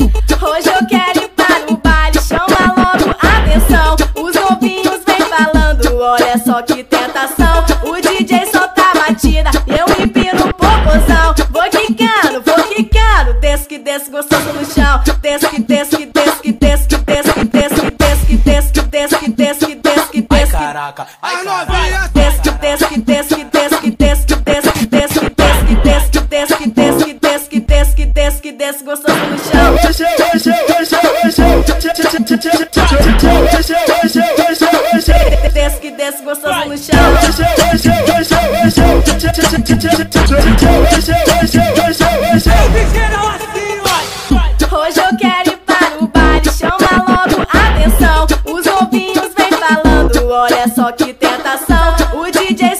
Hoje eu quero ir para o baile, chama logo atenção. Os novinhos vem falando, olha só que tentação. O DJ solta a batida, eu empino o popozão. Vou quicando, vou quicando, desce que desce gostoso no chão. Desce que desce que desce que desce que desce que desce que desce que desce que desce que desce que desce que desce caraca, caraca. novinha. Desce gostoso no chão. Desce que desce gostoso no chão. Hoje eu quero ir para o baile, chama logo atenção. Os novinhos vem falando, olha só que tentação. O DJ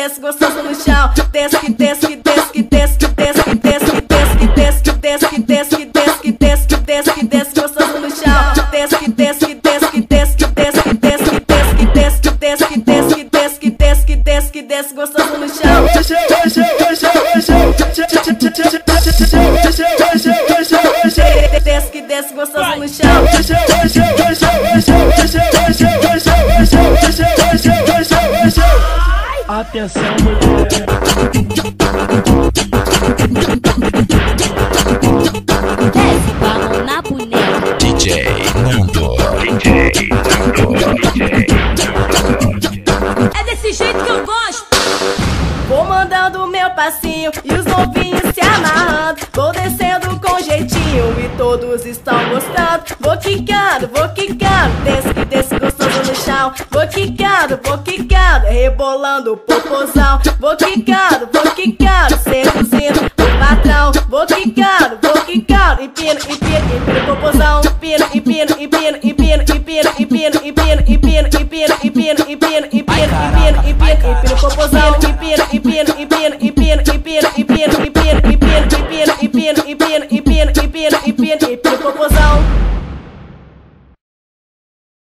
desce gostoso no chão. Desce desce desce que desce que desce que desce que desce que desce que desce que desce que desce que desce que desce que desce gostoso no chão. Desce que desce que desce que desce que desce que desce que desce que desce que desce que desce que desce que desce que desce que desce gostoso no chão. Desce que desce gostoso no chão. Atenção, mulher. Desce com na boneca. DJ Nando. É desse jeito que eu gosto. Vou mandando meu passinho e os novinhos se amarrando. Vou descendo com jeitinho e todos estão gostando. Vou quicando, vou quicando, desce desce Vou quicando, vou quicando, rebolando o popozão. Vou quicando, vou quicando, seduzindo o patrão. Vou quicando, vou quicando, empino, empino, empino o popozão. Empino, empino, empino, empino, empino, empino, empino, empino, empino, empino, empino, empino, empino, empino, empino o popozão. Empino, empino, empino, empino, empino, empino, empino, empino, empino, empino, empino, empino, empino, empino,